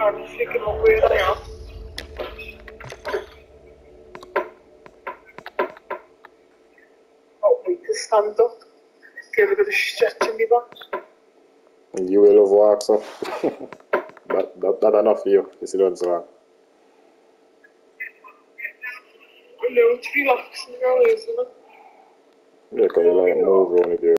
know, just thinking how weird Oh, wait to stand up. Give a bit of stretch in my back. You will overwork, so. that, that, that enough for you. You see what's I'm saying? I know it's isn't? Yeah, because like move